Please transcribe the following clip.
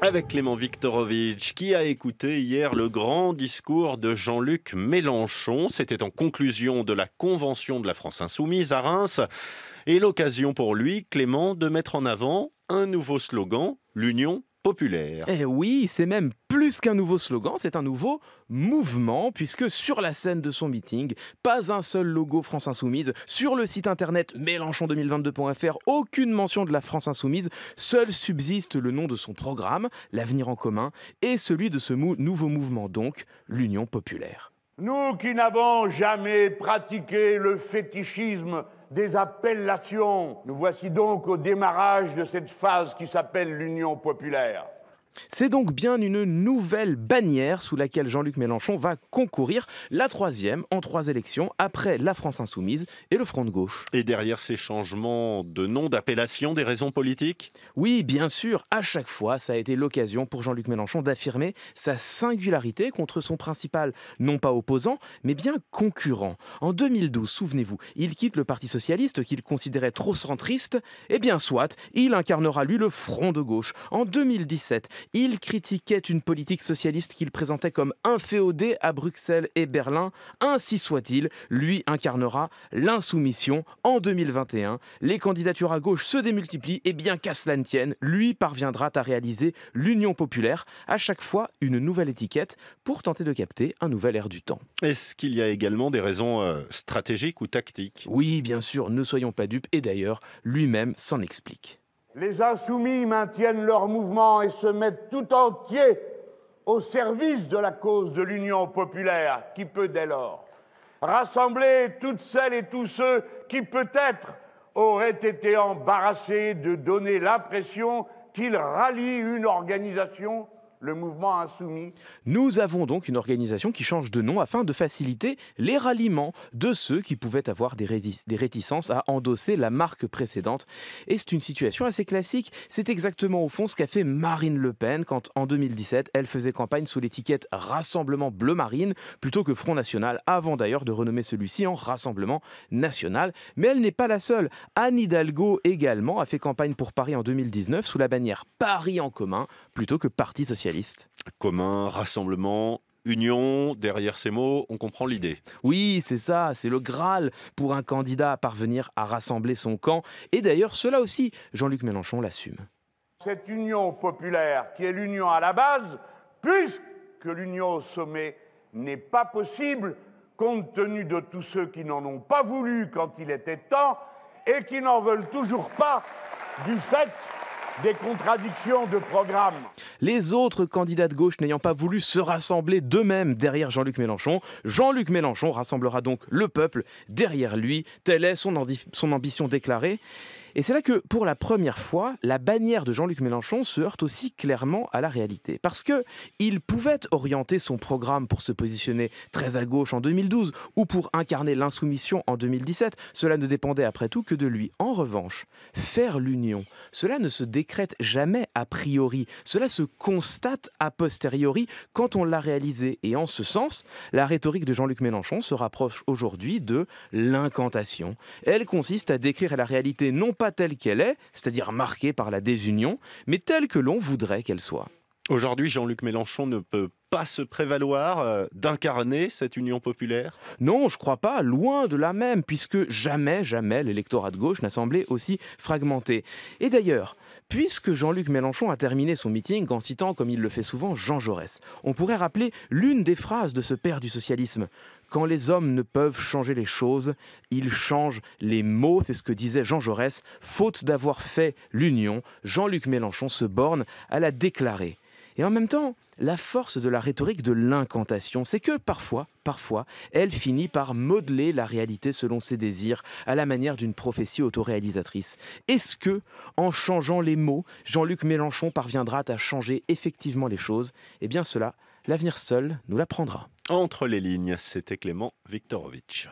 Avec Clément Viktorovitch, qui a écouté hier le grand discours de Jean-Luc Mélenchon. C'était en conclusion de la convention de la France Insoumise à Reims. Et l'occasion pour lui, Clément, de mettre en avant un nouveau slogan, l'union Eh oui, c'est même plus qu'un nouveau slogan, c'est un nouveau mouvement, puisque sur la scène de son meeting, pas un seul logo France Insoumise, sur le site internet mélenchon2022.fr, aucune mention de la France Insoumise, seul subsiste le nom de son programme, l'avenir en commun, et celui de ce nouveau mouvement donc, l'Union populaire. Nous qui n'avons jamais pratiqué le fétichisme des appellations, nous voici donc au démarrage de cette phase qui s'appelle l'Union populaire. C'est donc bien une nouvelle bannière sous laquelle Jean-Luc Mélenchon va concourir, la troisième en trois élections, après la France insoumise et le Front de gauche. Et derrière ces changements de nom, d'appellation, des raisons politiques? Oui, bien sûr, à chaque fois, ça a été l'occasion pour Jean-Luc Mélenchon d'affirmer sa singularité contre son principal, non pas opposant, mais bien concurrent. En 2012, souvenez-vous, il quitte le Parti socialiste qu'il considérait trop centriste, et bien soit, il incarnera lui le Front de gauche. En 2017, il critiquait une politique socialiste qu'il présentait comme inféodée à Bruxelles et Berlin. Ainsi soit-il, lui incarnera l'insoumission en 2021. Les candidatures à gauche se démultiplient et bien qu'à cela ne tienne, lui parviendra à réaliser l'union populaire, à chaque fois une nouvelle étiquette pour tenter de capter un nouvel air du temps. Est-ce qu'il y a également des raisons euh, stratégiques ou tactiques? Oui, bien sûr, ne soyons pas dupes et d'ailleurs, lui-même s'en explique. Les insoumis maintiennent leur mouvement et se mettent tout entier au service de la cause de l'Union populaire, qui peut dès lors rassembler toutes celles et tous ceux qui peut-être auraient été embarrassés de donner l'impression qu'ils rallient une organisation le mouvement insoumis. Nous avons donc une organisation qui change de nom afin de faciliter les ralliements de ceux qui pouvaient avoir des, réticences à endosser la marque précédente. Et c'est une situation assez classique. C'est exactement au fond ce qu'a fait Marine Le Pen quand en 2017 elle faisait campagne sous l'étiquette Rassemblement Bleu Marine plutôt que Front National, avant d'ailleurs de renommer celui-ci en Rassemblement National. Mais elle n'est pas la seule. Anne Hidalgo également a fait campagne pour Paris en 2019 sous la bannière Paris en commun plutôt que Parti socialiste Commun, rassemblement, union, derrière ces mots, on comprend l'idée. Oui, c'est ça, c'est le Graal pour un candidat à parvenir à rassembler son camp. Et d'ailleurs, cela aussi, Jean-Luc Mélenchon l'assume. Cette union populaire, qui est l'union à la base, puisque l'union au sommet n'est pas possible, compte tenu de tous ceux qui n'en ont pas voulu quand il était temps, et qui n'en veulent toujours pas du fait des contradictions de programme. Les autres candidats de gauche n'ayant pas voulu se rassembler d'eux-mêmes derrière Jean-Luc Mélenchon, Jean-Luc Mélenchon rassemblera donc le peuple derrière lui. Telle est son, son ambition déclarée. Et c'est là que, pour la première fois, la bannière de Jean-Luc Mélenchon se heurte aussi clairement à la réalité. Parce que il pouvait orienter son programme pour se positionner très à gauche en 2012 ou pour incarner l'insoumission en 2017. Cela ne dépendait après tout que de lui. En revanche, faire l'union, cela ne se décrète jamais a priori. Cela se constate a posteriori quand on l'a réalisé. Et en ce sens, la rhétorique de Jean-Luc Mélenchon se rapproche aujourd'hui de l'incantation. Elle consiste à décrire la réalité non pas telle qu'elle est, c'est-à-dire marquée par la désunion, mais telle que l'on voudrait qu'elle soit. Aujourd'hui, Jean-Luc Mélenchon ne peut pas se prévaloir euh, d'incarner cette union populaire? Non, je crois pas, loin de là même, puisque jamais, jamais l'électorat de gauche n'a semblé aussi fragmenté. Et d'ailleurs, puisque Jean-Luc Mélenchon a terminé son meeting en citant, comme il le fait souvent, Jean Jaurès, on pourrait rappeler l'une des phrases de ce père du socialisme. Quand les hommes ne peuvent changer les choses, ils changent les mots, c'est ce que disait Jean Jaurès. Faute d'avoir fait l'union, Jean-Luc Mélenchon se borne à la déclarer. Et en même temps, la force de la rhétorique de l'incantation, c'est que parfois, parfois, elle finit par modeler la réalité selon ses désirs, à la manière d'une prophétie autoréalisatrice. Est-ce que, en changeant les mots, Jean-Luc Mélenchon parviendra à changer effectivement les choses? Eh bien cela, l'avenir seul nous l'apprendra. Entre les lignes, c'était Clément Viktorovitch.